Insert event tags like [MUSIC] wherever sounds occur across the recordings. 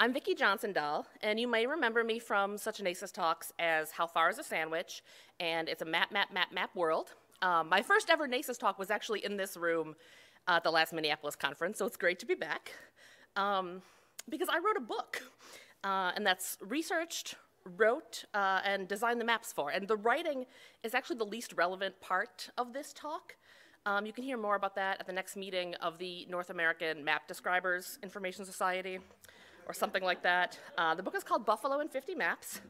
I'm Vicky Johnson Dahl, and you may remember me from such NACIS talks as How Far is a Sandwich, and it's a map, map, map, map world. Um, my first ever NACIS talk was actually in this room uh, at the last Minneapolis conference, so it's great to be back. Um, because I wrote a book, uh, and that's researched, wrote, uh, and designed the maps for. And the writing is actually the least relevant part of this talk. Um, you can hear more about that at the next meeting of the North American Map Describers Information Society, or something like that. Uh, the book is called Buffalo in 50 Maps.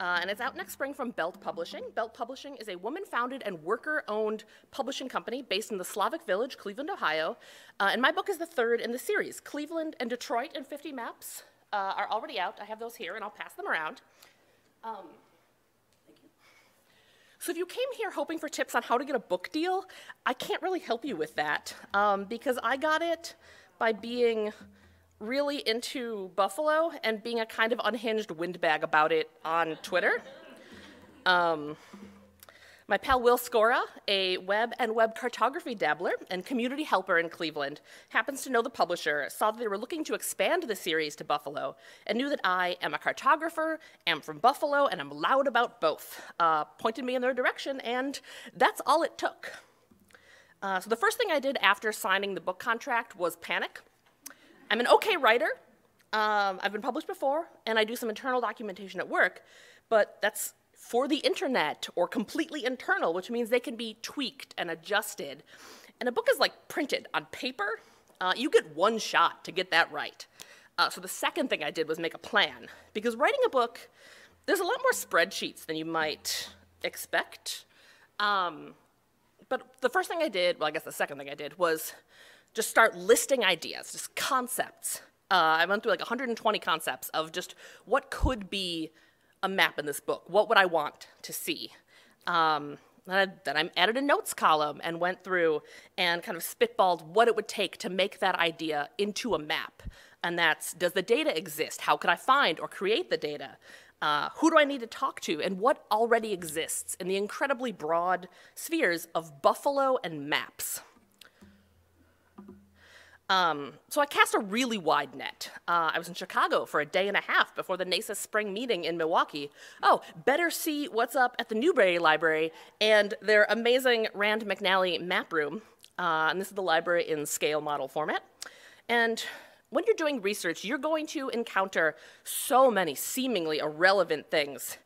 Uh, and it's out next spring from Belt Publishing. Belt Publishing is a woman founded and worker owned publishing company based in the Slavic village, Cleveland, Ohio. Uh, and my book is the third in the series. Cleveland and Detroit in 50 Maps uh, are already out. I have those here, and I'll pass them around. Um, thank you. so if you came here hoping for tips on how to get a book deal, I can't really help you with that um, because I got it by being really into Buffalo and being a kind of unhinged windbag about it on Twitter. Um, my pal Will Skora, a web and web cartography dabbler and community helper in Cleveland, happens to know the publisher, saw that they were looking to expand the series to Buffalo, and knew that I am a cartographer, am from Buffalo, and I'm loud about both. Uh, pointed me in their direction, and that's all it took. Uh, so the first thing I did after signing the book contract was panic. I'm an okay writer. Um, I've been published before, and I do some internal documentation at work, but that's for the internet or completely internal, which means they can be tweaked and adjusted. And a book is like printed on paper. Uh, you get one shot to get that right. Uh, so the second thing I did was make a plan, because writing a book, there's a lot more spreadsheets than you might expect. Um, but the first thing I did, well, I guess the second thing I did was just start listing ideas, just concepts. Uh, I went through like 120 concepts of just what could be a map in this book. What would I want to see? Um, then I added a notes column and went through and kind of spitballed what it would take to make that idea into a map. And that's does the data exist? How could I find or create the data? Uh, who do I need to talk to? And what already exists in the incredibly broad spheres of Buffalo and maps? Um, so I cast a really wide net. Uh, I was in Chicago for a day and a half before the NASA spring meeting in Milwaukee. Oh, better see what's up at the Newberry Library and their amazing Rand McNally map room. Uh, and this is the library in scale model format. And when you're doing research, you're going to encounter so many seemingly irrelevant things.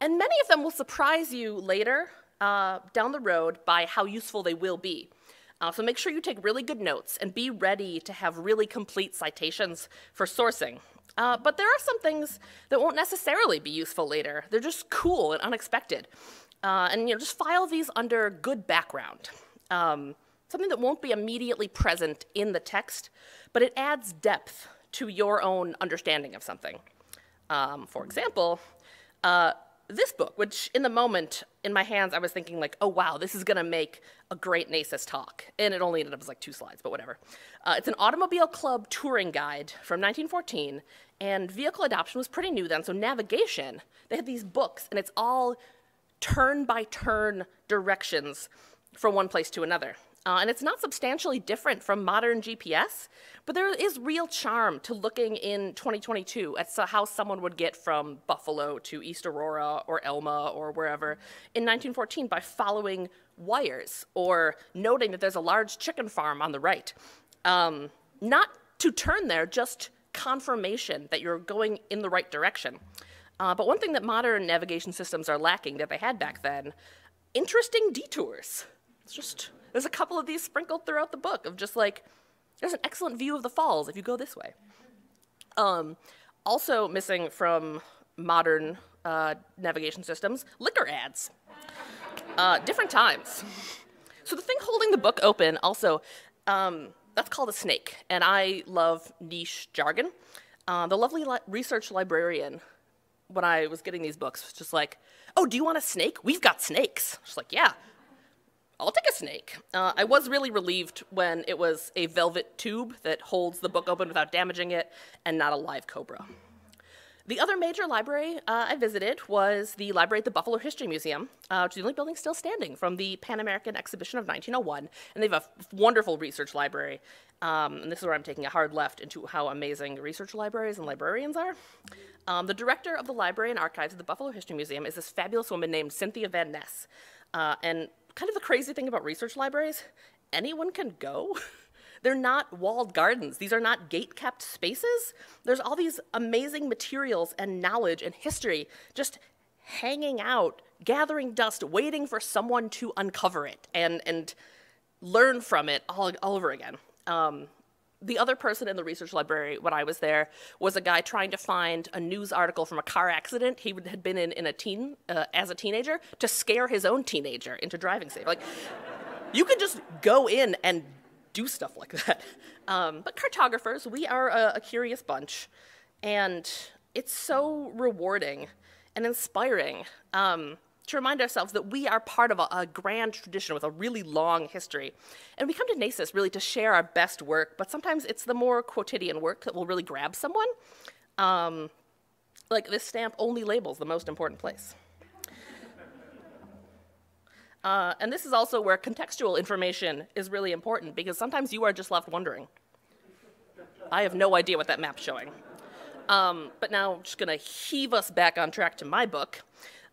And many of them will surprise you later uh, down the road by how useful they will be. Uh, so make sure you take really good notes and be ready to have really complete citations for sourcing. Uh, but there are some things that won't necessarily be useful later. They're just cool and unexpected. Uh, and you know, just file these under good background. Um, something that won't be immediately present in the text, but it adds depth to your own understanding of something. Um, for example, uh, this book, which in the moment in my hands I was thinking like, oh wow, this is gonna make a great NACIS talk, and it only ended up as like two slides, but whatever. Uh, it's an automobile club touring guide from 1914, and vehicle adoption was pretty new then, so navigation, they had these books, and it's all turn by turn directions from one place to another. Uh, and it's not substantially different from modern GPS, but there is real charm to looking in 2022 at how someone would get from Buffalo to East Aurora or Elma or wherever in 1914 by following wires or noting that there's a large chicken farm on the right. Um, not to turn there, just confirmation that you're going in the right direction. Uh, but one thing that modern navigation systems are lacking that they had back then, interesting detours. It's just there's a couple of these sprinkled throughout the book of just like, there's an excellent view of the falls if you go this way. Um, also missing from modern uh, navigation systems, liquor ads. Uh, different times. So the thing holding the book open also, um, that's called a snake, and I love niche jargon. Uh, the lovely li research librarian, when I was getting these books, was just like, oh, do you want a snake? We've got snakes. She's like, yeah, snake. Uh, I was really relieved when it was a velvet tube that holds the book open without damaging it and not a live cobra. The other major library uh, I visited was the library at the Buffalo History Museum, uh, which is the only building still standing from the Pan American Exhibition of 1901. And they have a wonderful research library. Um, and this is where I'm taking a hard left into how amazing research libraries and librarians are. Um, the director of the library and archives at the Buffalo History Museum is this fabulous woman named Cynthia Van Ness. Uh, and kind of the crazy thing about research libraries, anyone can go. [LAUGHS] They're not walled gardens. These are not gate kept spaces. There's all these amazing materials and knowledge and history just hanging out, gathering dust, waiting for someone to uncover it and, and learn from it all, all over again. Um, the other person in the research library when I was there was a guy trying to find a news article from a car accident he had been in, in a teen uh, as a teenager to scare his own teenager into driving safe. Like, you can just go in and do stuff like that. [LAUGHS] Um, but cartographers, we are a, a curious bunch, and it's so rewarding and inspiring um, to remind ourselves that we are part of a, a, grand tradition with a really long history. And we come to NACIS really to share our best work, but sometimes it's the more quotidian work that will really grab someone. Um, like this stamp only labels the most important place. [LAUGHS] Uh, and this is also where contextual information is really important because sometimes you are just left wondering. I have no idea what that map's showing. Um, but now I'm just going to heave us back on track to my book.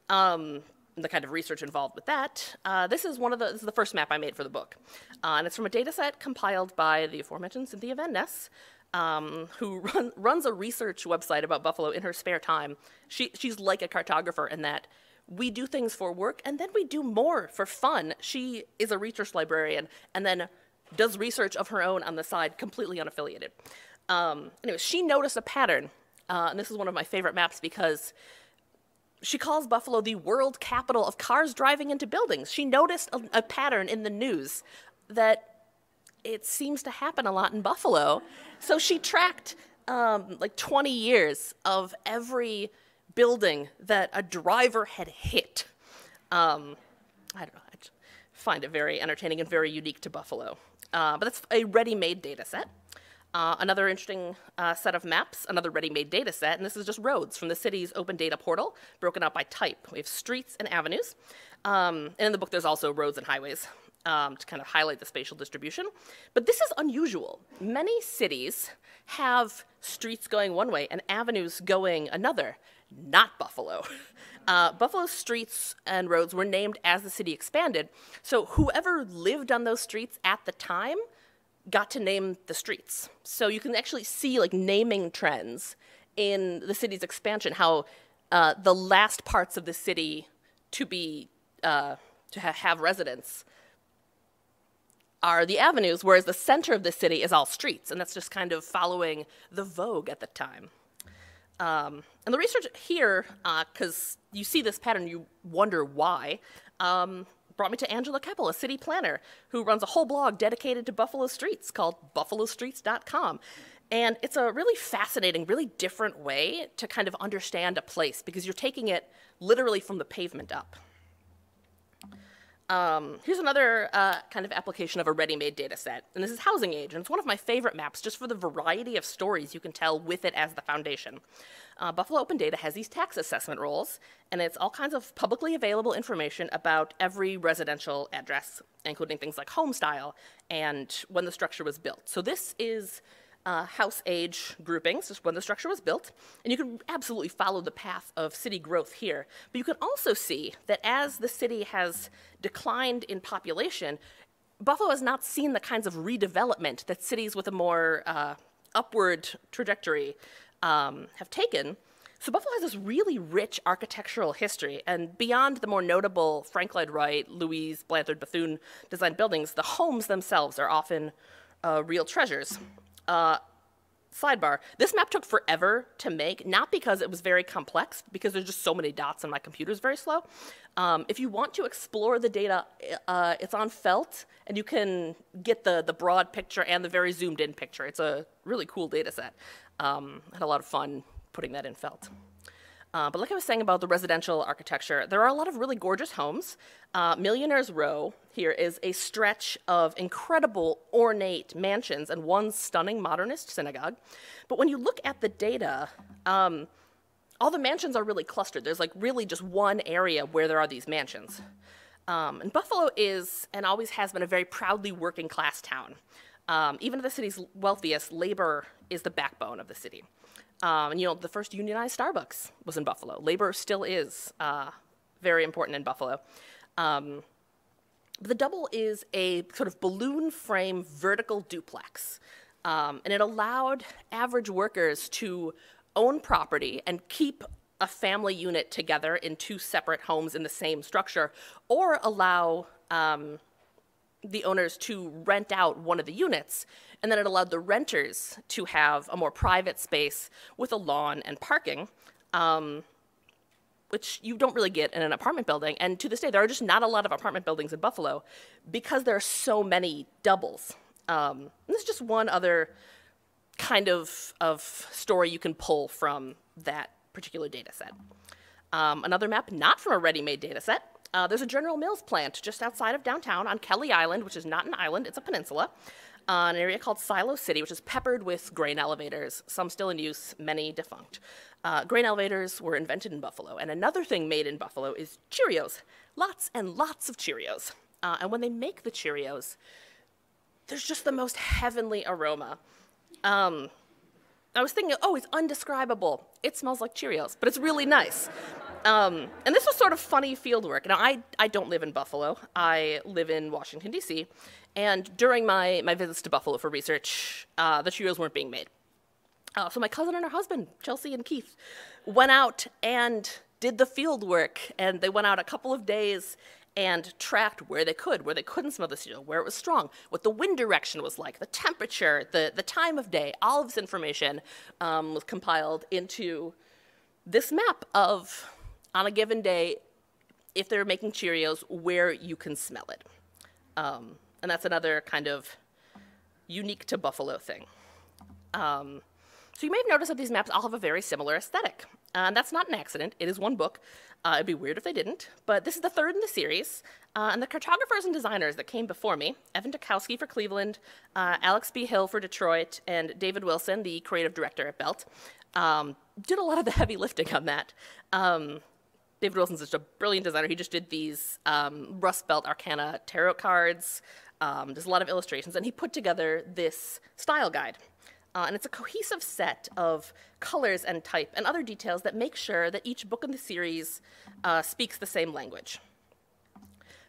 Um, the kind of research involved with that. Uh, this is one of the this is the first map I made for the book, uh, and it's from a data set compiled by the aforementioned Cynthia Van Ness, um, who [LAUGHS] run, runs a research website about Buffalo in her spare time. She, she's like a cartographer in that we do things for work and then we do more for fun. She is a research librarian and then does research of her own on the side, completely unaffiliated. Um, anyway, she noticed a pattern, uh, and this is one of my favorite maps because she calls Buffalo the world capital of cars driving into buildings. She noticed a, a pattern in the news that it seems to happen a lot in Buffalo. So she tracked um, like 20 years of every building that a driver had hit. Um, I don't know. I find it very entertaining and very unique to Buffalo. Uh, but that's a ready-made data set. Uh, another interesting uh, set of maps, another ready-made data set, and this is just roads from the city's open data portal, broken out by type. We have streets and avenues. Um, and in the book, there's also roads and highways um, to kind of highlight the spatial distribution. But this is unusual. Many cities have streets going one way and avenues going another not Buffalo. [LAUGHS] Uh, Buffalo's streets and roads were named as the city expanded. So whoever lived on those streets at the time got to name the streets. So you can actually see like naming trends in the city's expansion, how uh, the last parts of the city to be uh, to ha have residents are the avenues, whereas the center of the city is all streets, and that's just kind of following the vogue at the time. Um, and the research here, because uh, you see this pattern, you wonder why, um, brought me to Angela Keppel, a city planner who runs a whole blog dedicated to Buffalo streets called buffalostreets.com. And it's a really fascinating, really different way to kind of understand a place because you're taking it literally from the pavement up. Um, here's another uh, kind of application of a ready-made data set, and this is Housing Age, and it's one of my favorite maps just for the variety of stories you can tell with it as the foundation. Uh, Buffalo Open Data has these tax assessment rolls, and it's all kinds of publicly available information about every residential address, including things like home style and when the structure was built. So this is uh, house age groupings, just when the structure was built. And you can absolutely follow the path of city growth here. But you can also see that as the city has declined in population, Buffalo has not seen the kinds of redevelopment that cities with a more uh, upward trajectory um, have taken. So Buffalo has this really rich architectural history, and beyond the more notable Frank Lloyd Wright, Louise Blanchard Bethune designed buildings, the homes themselves are often uh, real treasures. Uh, sidebar, this map took forever to make, not because it was very complex, because there's just so many dots and my computer's very slow. Um, if you want to explore the data, uh, it's on felt, and you can get the, the broad picture and the very zoomed in picture. It's a really cool data set. Um, had a lot of fun putting that in felt. Uh, but like I was saying about the residential architecture, there are a lot of really gorgeous homes. Uh, Millionaire's Row here is a stretch of incredible ornate mansions and one stunning modernist synagogue. But when you look at the data, um, all the mansions are really clustered. There's like really just one area where there are these mansions. Um, and Buffalo is and always has been a very proudly working class town. Um, even the city's wealthiest, labor is the backbone of the city. Um, and you know, the first unionized Starbucks was in Buffalo. Labor still is uh, very important in Buffalo. Um, the double is a sort of balloon frame vertical duplex. Um, and it allowed average workers to own property and keep a family unit together in two separate homes in the same structure, or allow um, the owners to rent out one of the units. And then it allowed the renters to have a more private space with a lawn and parking. Um, which you don't really get in an apartment building. And to this day, there are just not a lot of apartment buildings in Buffalo because there are so many doubles. Um, this is just one other kind of, of story you can pull from that particular data set. Um, another map not from a ready-made data set. Uh, there's a General Mills plant just outside of downtown on Kelly Island, which is not an island, it's a peninsula, uh, an area called Silo City, which is peppered with grain elevators, some still in use, many defunct. Uh, grain elevators were invented in Buffalo, and another thing made in Buffalo is Cheerios. Lots and lots of Cheerios. Uh, and when they make the Cheerios, there's just the most heavenly aroma. Um, I was thinking, oh, it's undescribable. It smells like Cheerios, but it's really nice. Um, and this was sort of funny field work. Now, I, I don't live in Buffalo. I live in Washington, D.C. And during my, my visits to Buffalo for research, uh, the Cheerios weren't being made. Uh, so my cousin and her husband, Chelsea and Keith, went out and did the field work. And they went out a couple of days and tracked where they could, where they couldn't smell the cereal, where it was strong, what the wind direction was like, the temperature, the, the time of day, all of this information um, was compiled into this map of, on a given day, if they're making Cheerios, where you can smell it. Um, and that's another kind of unique to Buffalo thing. Um, so you may have noticed that these maps all have a very similar aesthetic. Uh, and that's not an accident. It is one book. Uh, it'd be weird if they didn't. But this is the third in the series. Uh, and the cartographers and designers that came before me, Evan Dukowski for Cleveland, uh, Alex B. Hill for Detroit, and David Wilson, the creative director at Belt, um, did a lot of the [LAUGHS] heavy lifting on that. Um, David Wilson's just a brilliant designer. He just did these um, Rust Belt Arcana tarot cards. Um, there's a lot of illustrations, and he put together this style guide. Uh, and it's a cohesive set of colors and type and other details that make sure that each book in the series uh, speaks the same language.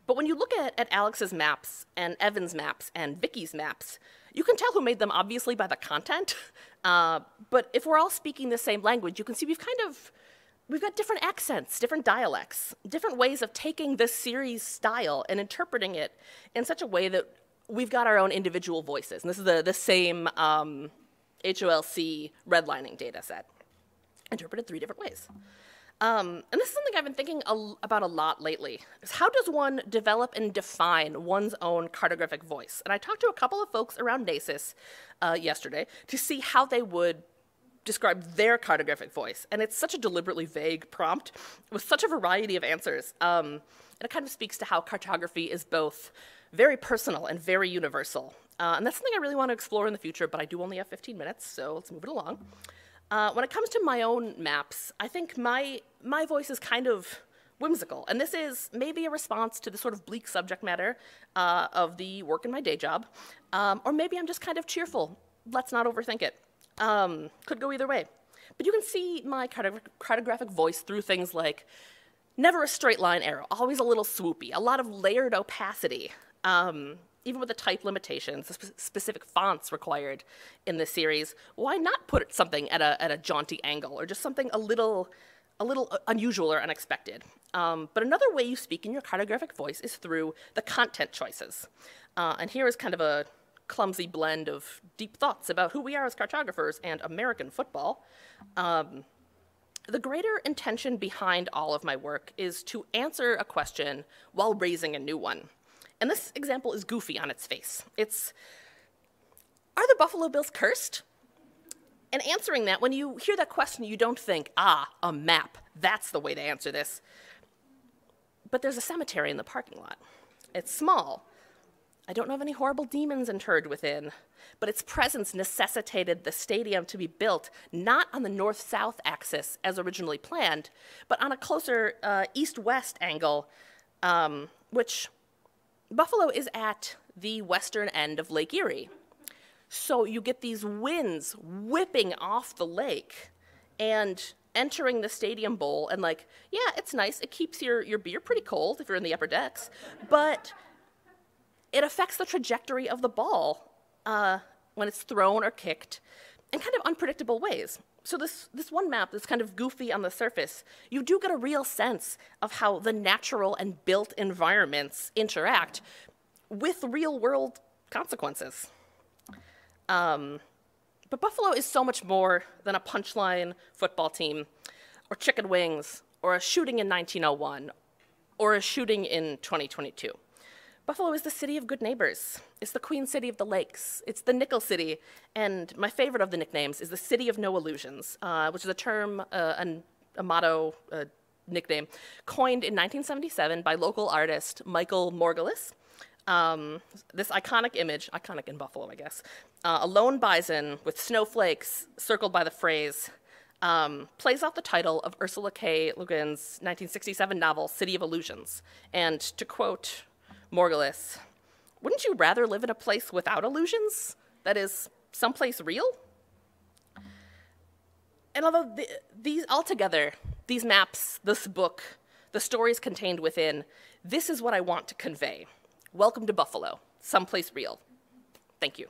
But when you look at, at Alex's maps and Evan's maps and Vicky's maps, you can tell who made them obviously by the content. [LAUGHS] Uh, but if we're all speaking the same language, you can see we've kind of we've got different accents, different dialects, different ways of taking this series style and interpreting it in such a way that we've got our own individual voices. And this is the, the same um, HOLC redlining data set, interpreted three different ways. Um, and this is something I've been thinking a, about a lot lately, is how does one develop and define one's own cartographic voice? And I talked to a couple of folks around NACIS uh, yesterday to see how they would describe their cartographic voice. And it's such a deliberately vague prompt with such a variety of answers. Um, and it kind of speaks to how cartography is both very personal and very universal. Uh, and that's something I really want to explore in the future, but I do only have 15 minutes, so let's move it along. Uh, when it comes to my own maps, I think my, my voice is kind of whimsical. And this is maybe a response to the sort of bleak subject matter uh, of the work in my day job. Um, or maybe I'm just kind of cheerful. Let's not overthink it. Um, could go either way. But you can see my cartographic voice through things like never a straight line arrow, always a little swoopy, a lot of layered opacity, um, even with the type limitations, the sp specific fonts required in this series, why not put something at a, at a jaunty angle or just something a little, a little unusual or unexpected? Um, but another way you speak in your cartographic voice is through the content choices. Uh, and here is kind of a clumsy blend of deep thoughts about who we are as cartographers and American football. Um, the greater intention behind all of my work is to answer a question while raising a new one. And this example is goofy on its face. It's, are the Buffalo Bills cursed? And answering that, when you hear that question, you don't think, ah, a map. That's the way to answer this. But there's a cemetery in the parking lot. It's small. I don't know of any horrible demons interred within, but its presence necessitated the stadium to be built not on the north south axis as originally planned, but on a closer uh, east west angle, um, which Buffalo is at the western end of Lake Erie. So you get these winds whipping off the lake and entering the stadium bowl and like, yeah, it's nice. It keeps your, your beer pretty cold if you're in the upper decks, but it affects the trajectory of the ball uh, when it's thrown or kicked in kind of unpredictable ways. So this, this one map that's kind of goofy on the surface, you do get a real sense of how the natural and built environments interact with real world consequences. Um, but Buffalo is so much more than a punchline football team, or chicken wings, or a shooting in 1901, or a shooting in 2022. Buffalo is the city of good neighbors. It's the Queen City of the Lakes. It's the Nickel City. And my favorite of the nicknames is the City of No Illusions, uh, which is a term, uh, an, a motto, a nickname, coined in 1977 by local artist Michael Morgulis. Um, this iconic image, iconic in Buffalo, I guess, uh, a lone bison with snowflakes circled by the phrase, um, plays off the title of Ursula K. Le Guin's 1967 novel, City of Illusions. And to quote Morgulis, wouldn't you rather live in a place without illusions? That is, someplace real? And although the, these altogether, these maps, this book, the stories contained within, this is what I want to convey. Welcome to Buffalo, someplace real. Thank you.